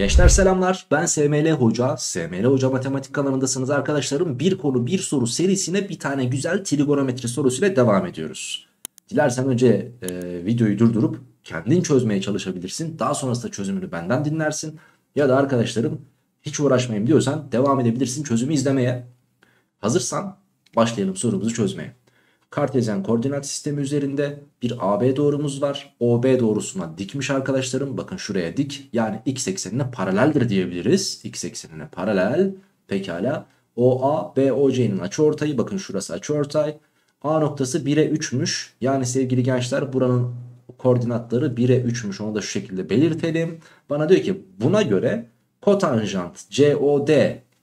Gençler selamlar. Ben SML Hoca. SML Hoca Matematik kanalındasınız arkadaşlarım. Bir konu bir soru serisine bir tane güzel trigonometri sorusuyla devam ediyoruz. Dilersen önce e, videoyu durdurup kendin çözmeye çalışabilirsin. Daha sonrasında çözümünü benden dinlersin. Ya da arkadaşlarım hiç uğraşmayayım diyorsan devam edebilirsin çözümü izlemeye. Hazırsan başlayalım sorumuzu çözmeye Kartezyen koordinat sistemi üzerinde bir AB doğrumuz var. OB doğrusuna dikmiş arkadaşlarım. Bakın şuraya dik. Yani x eksenine paraleldir diyebiliriz. X eksenine paralel. Pekala. OA, BOC'nin açıortayı. Bakın şurası açıortay. A noktası 1'e 3'müş. Yani sevgili gençler buranın koordinatları 1'e 3'müş. Onu da şu şekilde belirtelim. Bana diyor ki buna göre kotanjant COD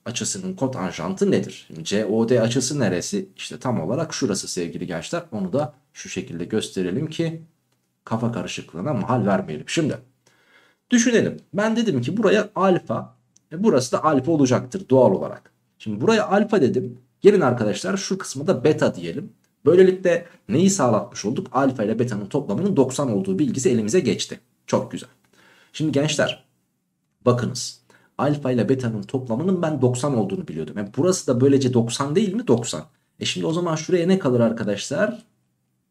açısının kotanjantı nedir? COD açısı neresi? İşte tam olarak şurası sevgili gençler. Onu da şu şekilde gösterelim ki kafa karışıklığına mahal vermeyelim. Şimdi düşünelim. Ben dedim ki buraya alfa. E burası da alfa olacaktır doğal olarak. Şimdi buraya alfa dedim. Gelin arkadaşlar şu kısmı da beta diyelim. Böylelikle neyi sağlatmış olduk? Alfa ile beta'nın toplamının 90 olduğu bilgisi elimize geçti. Çok güzel. Şimdi gençler bakınız alfa ile beta'nın toplamının ben 90 olduğunu biliyordum. Yani burası da böylece 90 değil mi? 90. E şimdi o zaman şuraya ne kalır arkadaşlar?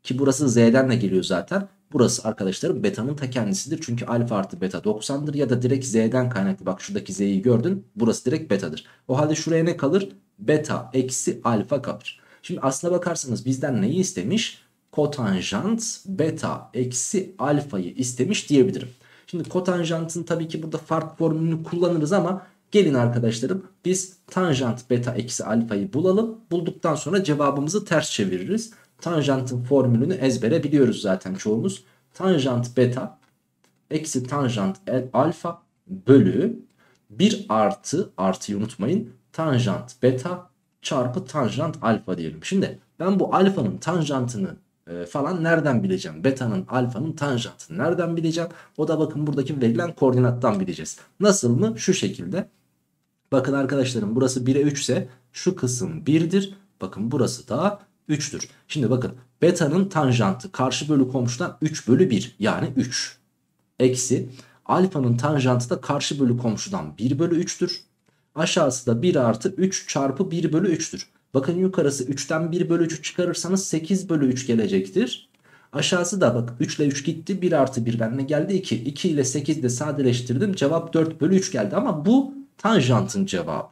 Ki burası z'den de geliyor zaten. Burası arkadaşlarım beta'nın ta kendisidir. Çünkü alfa artı beta 90'dır ya da direkt z'den kaynaklı. Bak şuradaki z'yi gördün. Burası direkt beta'dır. O halde şuraya ne kalır? Beta eksi alfa kalır. Şimdi aslına bakarsanız bizden neyi istemiş? Kotanjant beta eksi alfayı istemiş diyebilirim. Şimdi kotanjantın tabii ki burada fark formülünü kullanırız ama gelin arkadaşlarım biz tanjant beta eksi alfayı bulalım. Bulduktan sonra cevabımızı ters çeviririz. Tanjantın formülünü ezbere biliyoruz zaten çoğumuz. Tanjant beta eksi tanjant alfa bölü 1 artı artıyı unutmayın tanjant beta çarpı tanjant alfa diyelim. Şimdi ben bu alfanın tanjantını e, falan nereden bileceğim? Beta'nın alfanın tanjantını nereden bileceğim? O da bakın buradaki verilen koordinattan bileceğiz. Nasıl mı? Şu şekilde. Bakın arkadaşlarım burası 1'e 3 ise şu kısım 1'dir. Bakın burası da 3'tür. Şimdi bakın beta'nın tanjantı karşı bölü komşudan 3 bölü 1 yani 3. Eksi alfanın tanjantı da karşı bölü komşudan 1 bölü 3'tür. Aşağısı da 1 artı 3 çarpı 1 bölü 3'tür. Bakın yukarısı 3'ten 1 bölü 3 çıkarırsanız 8 bölü 3 gelecektir. Aşağısı da bak 3 ile 3 gitti 1 artı 1'den ne geldi 2. 2 ile 8 de sadeleştirdim cevap 4 bölü 3 geldi ama bu tanjantın cevabı.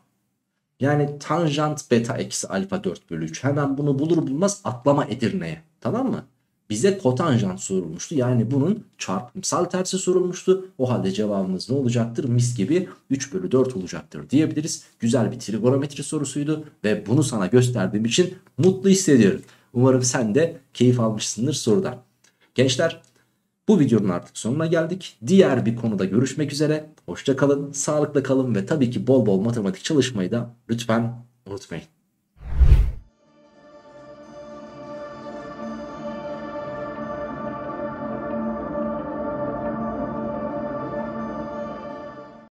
Yani tanjant beta eksi alfa 4 bölü 3 hemen bunu bulur bulmaz atlama Edirne'ye tamam mı? Bize kotanjant sorulmuştu. Yani bunun çarpımsal tersi sorulmuştu. O halde cevabımız ne olacaktır? Mis gibi 3 bölü 4 olacaktır diyebiliriz. Güzel bir trigonometri sorusuydu. Ve bunu sana gösterdiğim için mutlu hissediyorum. Umarım sen de keyif almışsındır sorudan. Gençler bu videonun artık sonuna geldik. Diğer bir konuda görüşmek üzere. Hoşça kalın, sağlıkla kalın ve tabii ki bol bol matematik çalışmayı da lütfen unutmayın.